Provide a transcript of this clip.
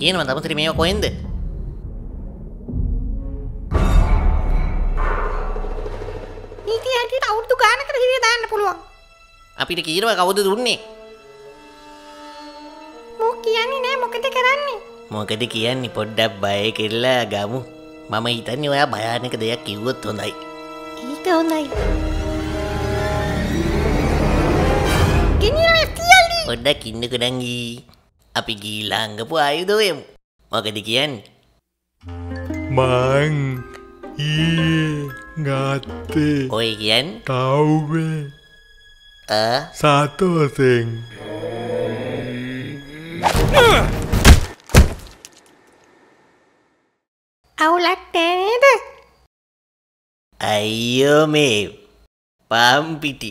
කියනවා තමතර මේ කොයින්ද නීති හැටියට අවුරුදු ගානකට හිරිය දාන්න පුළුවන්. අපිට කීරව කවුද දුන්නේ? මෝ කියන්නේ නෑ මොකද කරන්නේ. මොකද කියන්නේ පොඩ්ඩක් බය කෙල්ලා ගමු. මම හිතන්නේ ඔයා භයානක දෙයක් කිව්වොත් හොඳයි. ඒක හොඳයි. ගෙනියන තියල්ලි පොඩ්ඩක් ඉන්නක ඩංගී අපි ගීලාංගපු ආයුදෝයමු මොකද කියන්නේ? මං ඊ ගත්තේ ඔය කියන් තව්වේ සතෝසෙන් අවුලක් නේද? අයියෝ මේ පම්පිටි